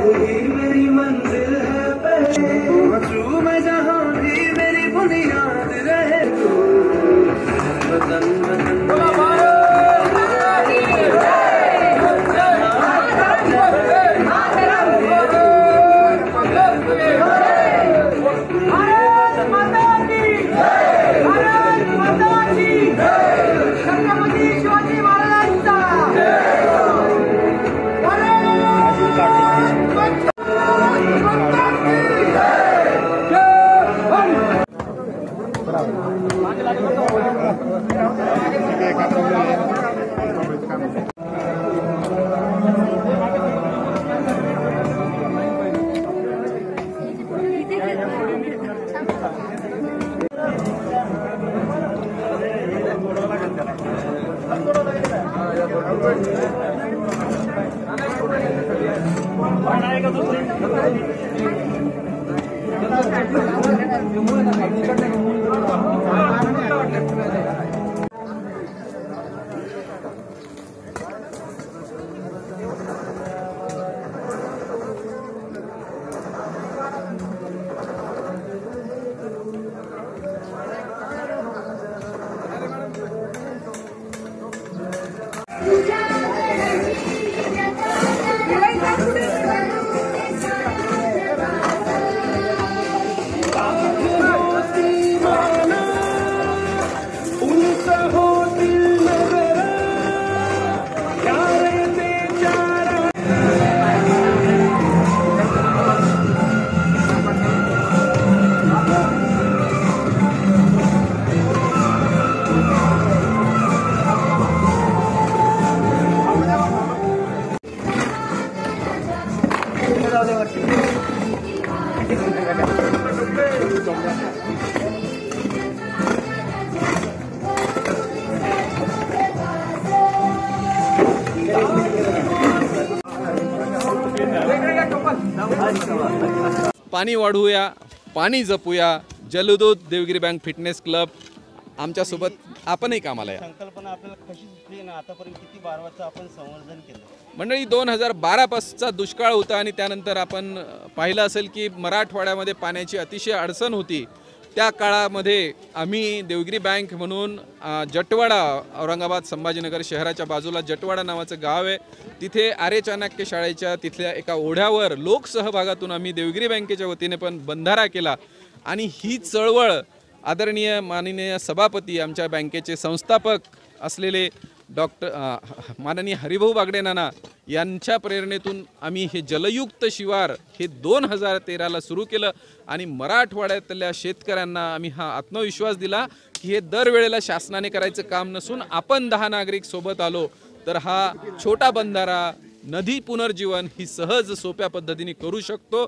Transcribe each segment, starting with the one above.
ही मेरी मंजिल है पहले जहाँ भी मेरी बुनियाद रहे तू। वतन पाणी वाढवूया पाणी जपूया. जलदूत देवगिरी बँक फिटनेस क्लब आमच्यासोबत आपणही कामाला या. संकल्पना आपल्याला कशी सुचली आणि आतापर्यंत किती बारवाचं आपण संवर्धन केलं? मंडळी दोन हजार बारापासचा दुष्काळ होता आणि त्यानंतर आपण पाहिलं असेल की मराठवाड्यामध्ये पाण्याची अतिशय अडचण होती. त्या काळामध्ये आम्ही देवगिरी बँक म्हणून जटवाडा औरंगाबाद संभाजीनगर शहराच्या बाजूला जटवाडा नावाचं गाव आहे. तिथे आर्य चाणक्य शाळेच्या तिथल्या एका ओढ्यावर लोकसहभागातून आम्ही देवगिरी बँकेच्या वतीने पण बंधारा केला. आणि ही चळवळ आदरणीय माननीय सभापती आमच्या बँकेचे संस्थापक असलेले डॉक्टर माननीय हरिभाऊ बागडे नाना यांच्या प्रेरणेतून आम्ही हे जलयुक्त शिवार हे दोन हजार तेराला सुरू केलं आणि मराठवाड्यातल्या शेतकऱ्यांना आम्ही हा आत्मविश्वास दिला की हे दरवेळेला शासनाने करायचं काम नसून आपण दहा नागरिक सोबत आलो तर हा छोटा बंधारा नदी पुनर्जीवन ही सहज सोप्या पद्धतीने करू शकतो.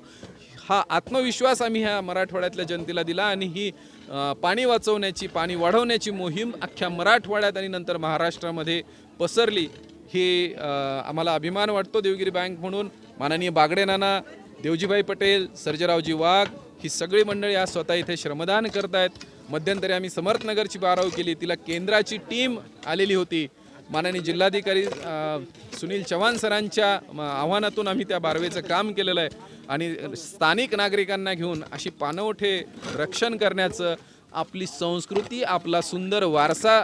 हा आत्मविश्वास आम्ही ह्या मराठवाड्यातल्या जनतेला दिला आणि ही पाणी वाचवण्याची पाणी वाढवण्याची मोहीम अख्ख्या मराठवाड्यात आणि नंतर महाराष्ट्रामध्ये पसरली. हे आम्हाला अभिमान वाटतो देवगिरी बँक म्हणून. माननीय बागडे नाना देवजीभाई पटेल सर्जरावजी वाघ ही सगळी मंडळी आज स्वतः इथे श्रमदान करत आहेत मध्यंतरी आम्ही समर्थनगरची बाराव केली. तिला केंद्राची टीम आलेली होती. माननीय जिल्हाधिकारी सुनील चव्हाण सरांच्या म, आव्हानातून आम्ही त्या बारवेचं काम केलेलं आहे. आणि स्थानिक नागरिकांना घेऊन अशी पानवठे रक्षण करण्याचं आपली संस्कृती आपला सुंदर वारसा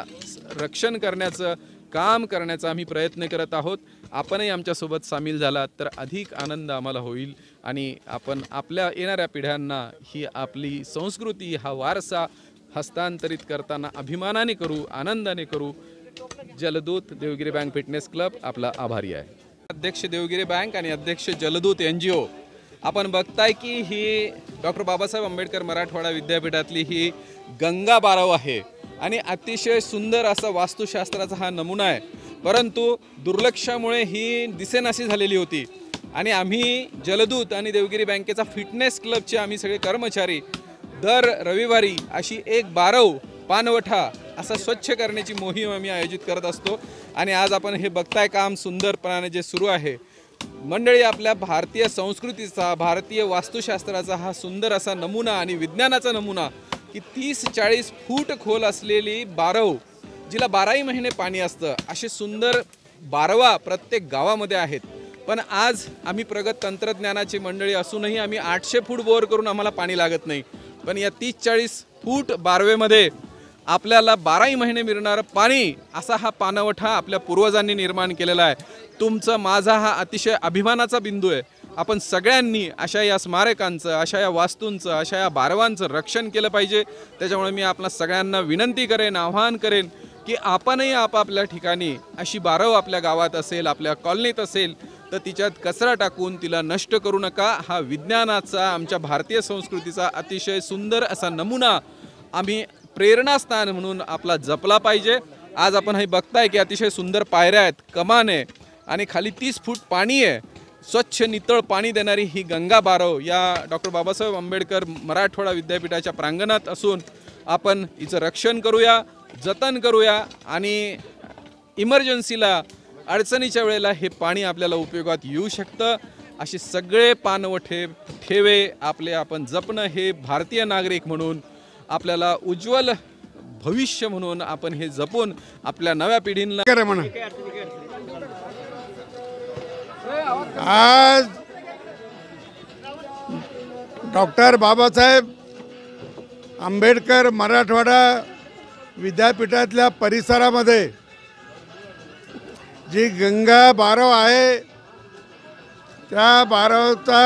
रक्षण करण्याचं काम करण्याचा आम्ही प्रयत्न करत आहोत. आपणही आमच्यासोबत सामील झालात तर अधिक आनंद आम्हाला होईल. आणि आपण आपल्या येणाऱ्या पिढ्यांना ही आपली संस्कृती हा वारसा हस्तांतरित करताना अभिमानाने करू आनंदाने करू. जलदूत देवगिरी बँक फिटनेस क्लब आपला आभारी आहे. अध्यक्ष देवगिरी बँक आणि अध्यक्ष जलदूत एन जी ओ आपण बघताय की ही डॉक्टर बाबासाहेब आंबेडकर मराठवाडा विद्यापीठातली ही गंगा बाराव आहे आणि अतिशय सुंदर असा वास्तुशास्त्राचा हा नमुना आहे. परंतु दुर्लक्षामुळे ही दिसेनाशी झालेली होती. आणि आम्ही जलदूत आणि देवगिरी बँकेचा फिटनेस क्लबचे आम्ही सगळे कर्मचारी दर रविवारी अशी एक बारव पानवठा असा स्वच्छ करण्याची मोहीम आम्ही आयोजित करत असतो. आणि आज आपण हे बघताय काम सुंदरपणाने जे सुरू आहे. मंडळी आपल्या भारतीय संस्कृतीचा भारतीय वास्तुशास्त्राचा हा सुंदर असा नमुना आणि विज्ञानाचा नमुना की तीस चाळीस फूट खोल असलेली बारव जिला बाराही महिने पाणी असतं असे सुंदर बारवा प्रत्येक गावामध्ये आहेत. पण आज आम्ही प्रगत तंत्रज्ञानाची मंडळी असूनही आम्ही आठशे फूट बोर करून आम्हाला पाणी लागत नाही. पण या तीस चाळीस फूट बारवेमध्ये आपल्याला बाराही महिने मिळणारं पाणी असा हा पाणवठा आपल्या पूर्वजांनी निर्माण केलेला आहे. तुमचा माझा हा अतिशय अभिमानाचा बिंदू आहे. आपण सगळ्यांनी अशा या स्मारकांचं अशा या वास्तूंचं अशा या बारवांचं रक्षण केलं पाहिजे. त्याच्यामुळे मी आपल्या सगळ्यांना विनंती करेन आव्हान करेन की आपणही आपापल्या ठिकाणी अशी बारव आपल्या गावात असेल आपल्या कॉलनीत असेल तर तिच्यात कचरा टाकून तिला नष्ट करू नका. हा विज्ञानाचा आमच्या भारतीय संस्कृतीचा अतिशय सुंदर असा नमुना आम्ही प्रेरणास्थान म्हणून आपला जपला पाहिजे. आज आपण हे बघताय की अतिशय सुंदर पायऱ्या आहेत. कमान आहे आणि खाली तीस फूट पाणी आहे. स्वच्छ नितळ पाणी देणारी ही गंगा बारव या डॉक्टर बाबासाहेब आंबेडकर मराठवाडा विद्यापीठाच्या प्रांगणात असून आपण हिचं रक्षण करूया जतन करूया आणि इमर्जन्सीला अडचणीच्या वेळेला हे पाणी आपल्याला उपयोगात येऊ शकतं. असे सगळे पानवठे ठेवे आपले आपण जपणं हे भारतीय नागरिक म्हणून आपल्याला उज्ज्वल भविष्य म्हणून आपण हे जपून आपल्या नव्या पिढींना करा म्हणा? आज डॉक्टर बाबासाहेब आंबेडकर मराठवाडा विद्यापीठातल्या परिसरामध्ये जी गंगा बारव आहे त्या बारवचा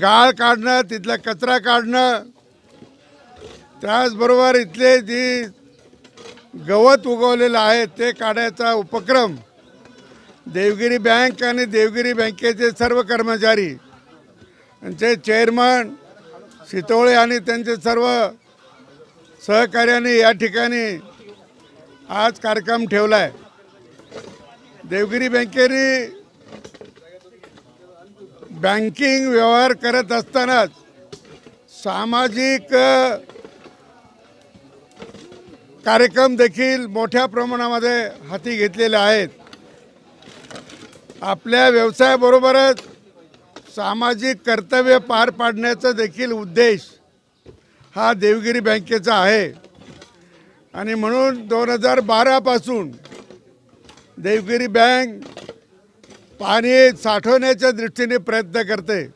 गाळ काढणं तिथला कचरा काढणं. त्याचबरोबर इथले जी गवत उगवलेलं आहे ते काढायचा उपक्रम. देवगिरी बँक आणि देवगिरी बँकेचे सर्व कर्मचारी त्यांचे चेअरमन शितोळे आणि त्यांचे सर्व सहकार्याने या ठिकाणी आज कार्यक्रम ठेवला आहे देवगिरी बँकेने बँकिंग व्यवहार करत असतानाच सामाजिक कार्यक्रम देखील मोठ्या प्रमाणामध्ये हाती घेतलेले आहेत. आपल्या व्यवसायाबरोबरच सामाजिक कर्तव्य पार पाडण्याचा देखील उद्देश हा देवगिरी बँकेचा आहे. आणि म्हणून दोन हजार बारापासून देवगिरी बँक पाणी साठवण्याच्या दृष्टीने प्रयत्न करते.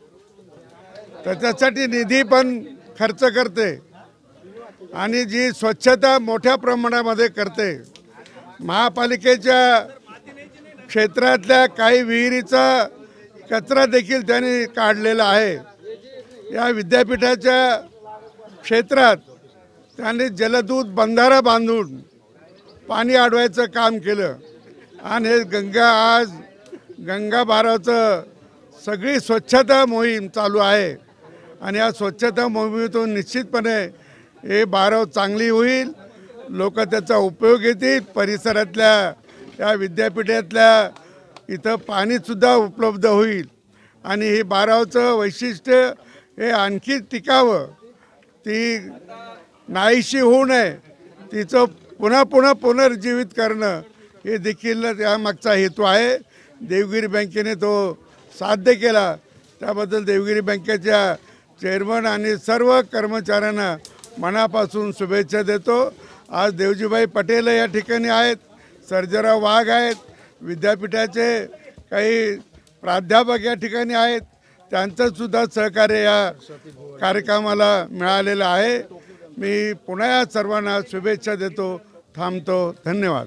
त्याच्यासाठी निधी पण खर्च करते. आणि जी स्वच्छता मोठ्या प्रमाणामध्ये करते. महापालिकेच्या क्षेत्रातल्या काही विहिरीचा कचरा देखील त्यांनी काढलेला आहे. या विद्यापीठाच्या क्षेत्रात त्यांनी जलदूत बंधारा बांधून पाणी अडवायचं काम केलं. आणि हे गंगा आज गंगाबाराचं सगळी स्वच्छता मोहीम चालू आहे. आणि या स्वच्छता मोहिमेतून निश्चितपणे हे बारव चांगली होईल. लोक त्याचा उपयोग घेतील. परिसरातल्या या विद्यापीठातल्या इथं पाणीसुद्धा उपलब्ध होईल. आणि हे बारावचं वैशिष्ट्य हे आणखी टिकावं. ती नाहीशी होऊ नये. तिचं पुन्हा पुन्हा पुनर्जीवित करणं हे देखील यामागचा हेतू आहे. देवगिरी बँकेने तो साध्य केला. त्याबद्दल देवगिरी बँकेच्या चेअरमन आणि सर्व कर्मचाऱ्यांना मनापासून शुभेच्छा देतो. आज देवजीबाई पटेल या ठिकाणी आहेत. सर्जराव वाघ आहेत. विद्यापीठाचे काही प्राध्यापक या ठिकाणी आहेत. त्यांचंसुद्धा सहकार्य या कार्यक्रमाला मिळालेलं आहे. मी पुन्हा या सर्वांना शुभेच्छा देतो. थांबतो. धन्यवाद.